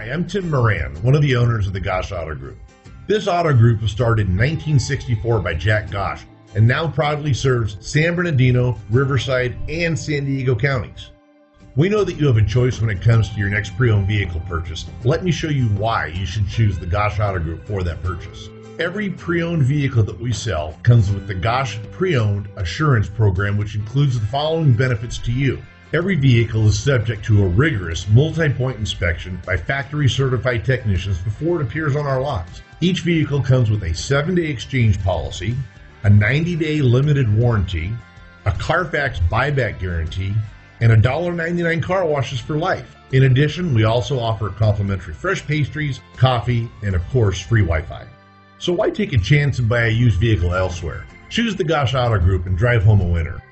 Hi, I'm Tim Moran, one of the owners of the Gosch Auto Group. This auto group was started in 1964 by Jack Gosch and now proudly serves San Bernardino, Riverside, and San Diego counties. We know that you have a choice when it comes to your next pre owned vehicle purchase. Let me show you why you should choose the Gosch Auto Group for that purchase. Every pre owned vehicle that we sell comes with the Gosch Pre Owned Assurance Program, which includes the following benefits to you. Every vehicle is subject to a rigorous multi point inspection by factory certified technicians before it appears on our lots. Each vehicle comes with a seven day exchange policy, a 90 day limited warranty, a Carfax buyback guarantee, and $1.99 car washes for life. In addition, we also offer complimentary fresh pastries, coffee, and of course, free Wi Fi. So why take a chance and buy a used vehicle elsewhere? Choose the Gosch Auto Group and drive home a winner.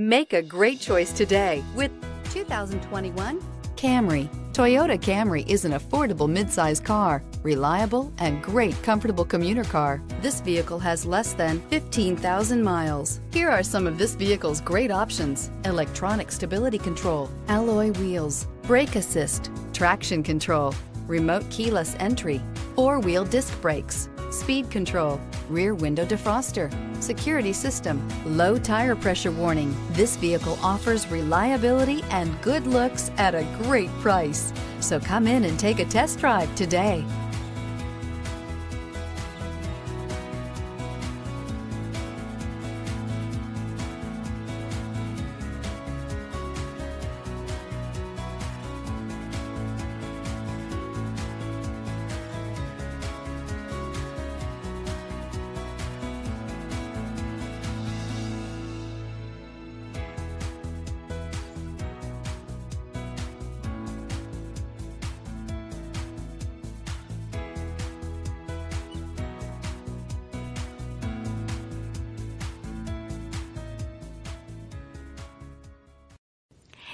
Make a great choice today with 2021 Camry. Toyota Camry is an affordable midsize car, reliable and great comfortable commuter car. This vehicle has less than 15,000 miles. Here are some of this vehicle's great options. Electronic stability control, alloy wheels, brake assist, traction control, remote keyless entry, four-wheel disc brakes, speed control, rear window defroster, security system, low tire pressure warning. This vehicle offers reliability and good looks at a great price. So come in and take a test drive today.